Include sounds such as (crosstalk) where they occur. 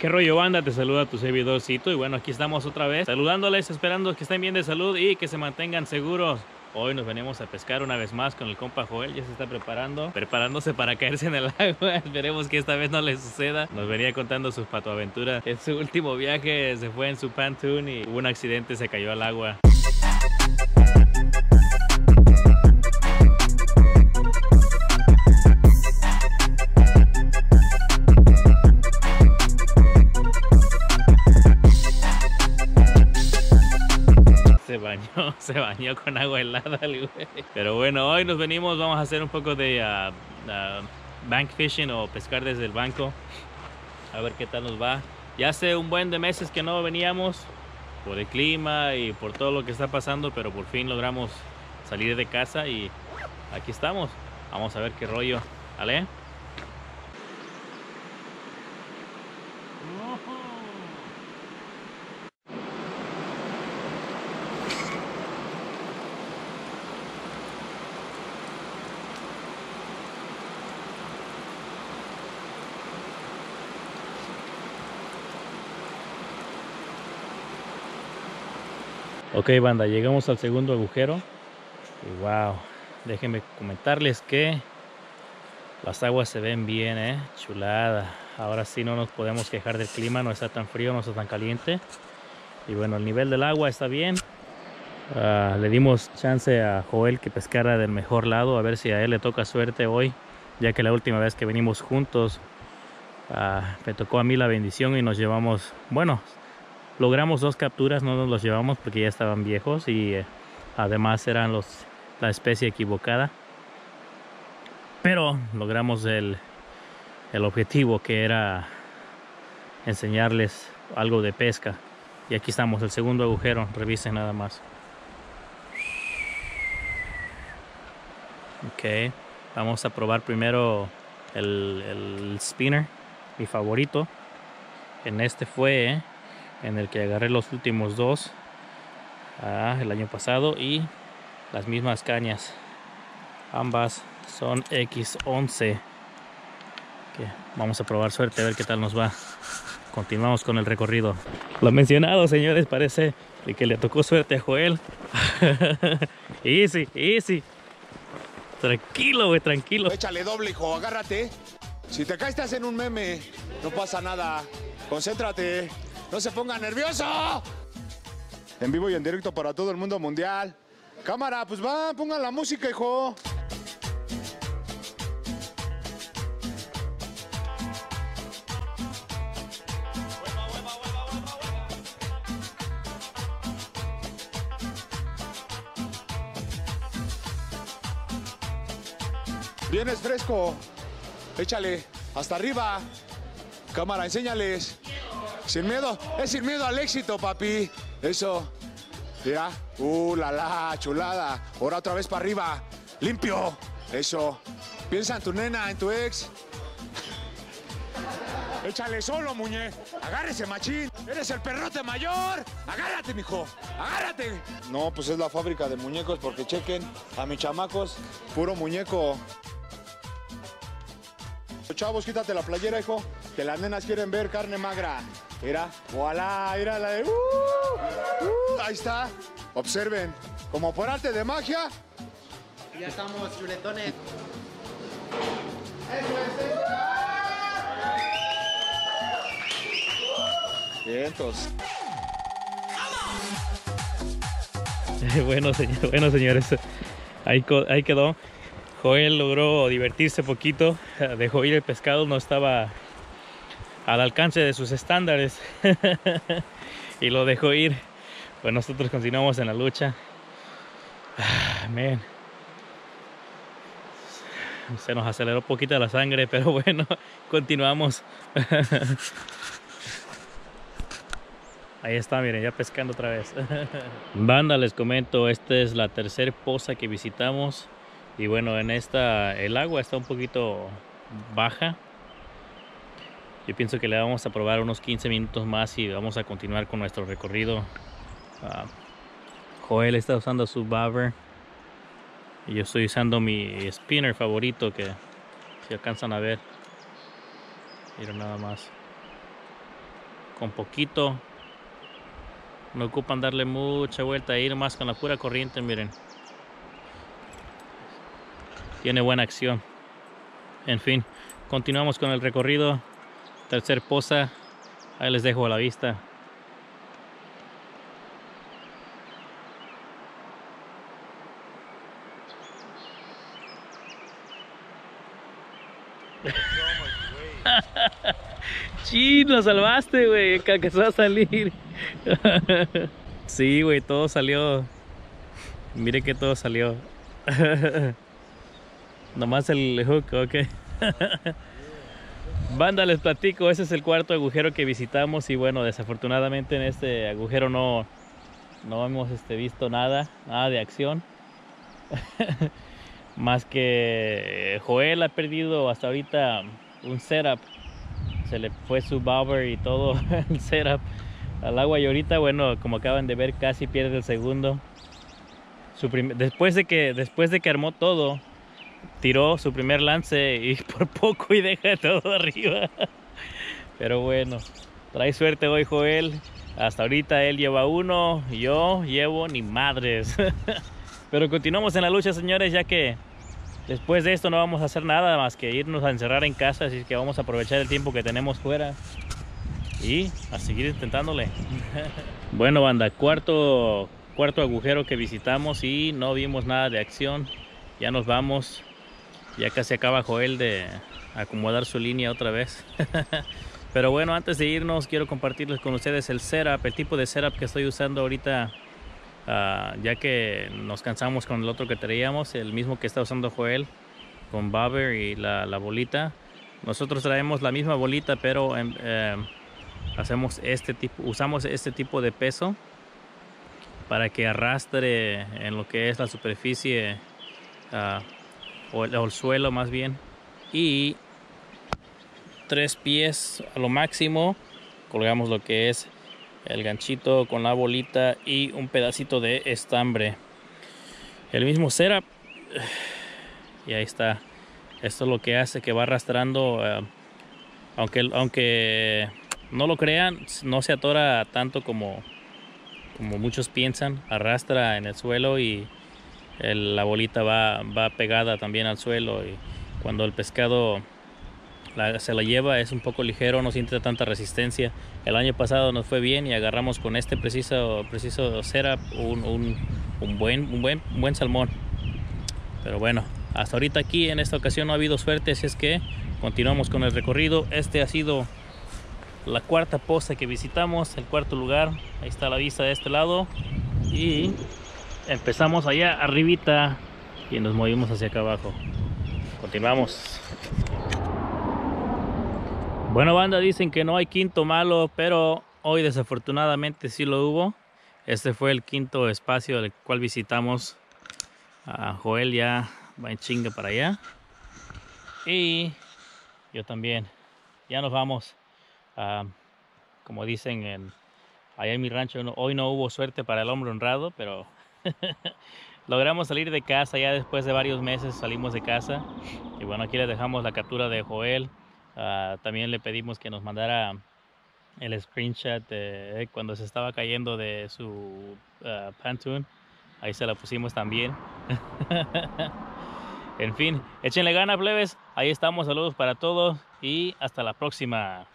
qué rollo banda, te saluda tu servidorcito y bueno, aquí estamos otra vez saludándoles, esperando que estén bien de salud y que se mantengan seguros. Hoy nos venimos a pescar una vez más con el compa Joel, ya se está preparando, preparándose para caerse en el (laughs) agua. Esperemos que esta vez no le suceda. Nos venía contando sus patoaventuras. En su último viaje se fue en su Pantun y hubo un accidente, se cayó al agua. (laughs) se bañó con agua helada. Pero bueno, hoy nos venimos, vamos a hacer un poco de uh, bank fishing o pescar desde el banco. A ver qué tal nos va. Ya hace un buen de meses que no veníamos por el clima y por todo lo que está pasando, pero por fin logramos salir de casa y aquí estamos. Vamos a ver qué rollo. ¿Vale? Ok banda, llegamos al segundo agujero y wow, déjenme comentarles que las aguas se ven bien, eh, chulada. Ahora sí no nos podemos quejar del clima, no está tan frío, no está tan caliente. Y bueno, el nivel del agua está bien. Uh, le dimos chance a Joel que pescara del mejor lado, a ver si a él le toca suerte hoy, ya que la última vez que venimos juntos uh, me tocó a mí la bendición y nos llevamos, bueno, logramos dos capturas, no nos los llevamos porque ya estaban viejos y eh, además eran los, la especie equivocada. Pero logramos el, el objetivo que era enseñarles algo de pesca. Y aquí estamos, el segundo agujero, revisen nada más. Ok, vamos a probar primero el, el spinner, mi favorito. En este fue en el que agarré los últimos dos ah, el año pasado y las mismas cañas. Ambas son X11 que vamos a probar suerte a ver qué tal nos va. Continuamos con el recorrido. Lo mencionado señores parece que le tocó suerte a Joel. (laughs) Easy easy. Tranquilo güey tranquilo. Échale doble hijo agárrate. Si te caes estás en un meme. No pasa nada. Concéntrate ¡No se ponga nervioso! En vivo y en directo para todo el mundo mundial. Cámara, pues va, pongan la música, hijo. Vienes fresco. Échale, hasta arriba. Cámara, enséñales. Sin miedo, es sin miedo al éxito, papi. Eso. Mira. Uh, la la, chulada. Ahora otra vez para arriba. Limpio. Eso. Piensa en tu nena, en tu ex. (laughs) Échale solo, muñe. Agárrese, machín. Eres el perrote mayor. Agárrate, mijo. Agárrate. No, pues es la fábrica de muñecos porque chequen a mis chamacos. Puro muñeco. Chavos, quítate la playera, hijo. Que las nenas quieren ver carne magra. Mira, voilà, mira la de... Uh, uh, ahí está. Observen, como por arte de magia. Ya estamos, chuletones. Eso es, Vientos. (laughs) bueno, señor, bueno, señores, ahí, ahí quedó. Joel logró divertirse poquito, dejó ir el pescado, no estaba al alcance de sus estándares (laughs) y lo dejó ir. Pues nosotros continuamos en la lucha. Ah, Se nos aceleró un poquito la sangre, pero (laughs) bueno, continuamos. (laughs) Ahí está, miren, ya pescando otra vez. Banda, les comento, esta es la tercera poza que visitamos. Y bueno, en esta el agua está un poquito baja yo pienso que le vamos a probar unos 15 minutos más y vamos a continuar con nuestro recorrido. Uh, Joel está usando su bobber y yo estoy usando mi spinner favorito que si alcanzan a ver. Miren nada más. con poquito. No ocupan darle mucha vuelta, ir más con la pura corriente, miren. Tiene buena acción. En fin, continuamos con el recorrido. Tercer poza. Ahí les dejo a la vista. (laughs) Chino, salvaste, güey. Alcanzó a salir. (laughs) sí, güey, todo salió. Mire que todo salió. (laughs) Nomás el hook, ok. Banda, les platico, ese es el cuarto agujero que visitamos y bueno, desafortunadamente en este agujero no, no hemos este, visto nada, nada de acción. (laughs) Más que Joel ha perdido hasta ahorita un setup se le fue su bobber y todo (laughs) el setup al agua y ahorita bueno como acaban de ver casi pierde el segundo su después de que después de que armó todo tiró su primer lance y (laughs) por poco y deja todo arriba pero bueno trae suerte hoy Joel hasta ahorita él lleva uno yo llevo ni madres (laughs) pero continuamos en la lucha señores ya que Después de esto no vamos a hacer nada más que irnos a encerrar en casa, así que vamos a aprovechar el tiempo que tenemos fuera y a seguir intentándole. (laughs) bueno banda, cuarto, cuarto agujero que visitamos y no vimos nada de acción. Ya nos vamos, ya casi acaba Joel de acomodar su línea otra vez. (laughs) Pero bueno, antes de irnos quiero compartirles con ustedes el setup, el tipo de setup que estoy usando ahorita Ah, ya que nos cansamos con el otro que traíamos, el mismo que está usando Joel, con Bobber y la, bolita. Nosotros traemos la misma bolita, pero em, em, hacemos este tipo, usamos este tipo de peso para que arrastre en lo que es la superficie ah, o, el, suelo más bien. Y tres pies a lo máximo. Colgamos lo que es el ganchito con la bolita y un pedacito de estambre. El mismo setup (sighs) y ahí está. Esto es lo que hace que va arrastrando eh, aunque aunque no lo crean no se atora tanto como como muchos piensan. Arrastra en el suelo y la bolita va, va pegada también al suelo y cuando el pescado se la lleva, es un poco ligero, no siente tanta resistencia. El año pasado nos fue bien y agarramos con este preciso, preciso setup un, un, buen, un, buen, buen salmón. Pero bueno, hasta ahorita aquí en esta ocasión no ha habido suerte, así es que continuamos con el recorrido. Este ha sido la cuarta posta que visitamos, el cuarto lugar. Ahí está la vista de este lado. Y empezamos allá arribita y nos movimos hacia acá abajo. Continuamos. Bueno banda, dicen que no hay quinto malo, pero hoy desafortunadamente sí lo hubo. Este fue el quinto espacio del cual visitamos. A Joel ya va en chinga para allá. Y yo también. Ya nos vamos. como dicen en, allá en mi rancho, hoy no hubo suerte para el hombre honrado, pero (laughs) logramos salir de casa ya después de varios meses salimos de casa. Y bueno, aquí les dejamos la captura de Joel Ah, también le pedimos que nos mandara el screenshot de cuando se estaba cayendo de su uh, Pantone. Ahí se la pusimos también. (laughs) en fin, échenle gana, plebes. Ahí estamos. Saludos para todos y hasta la próxima.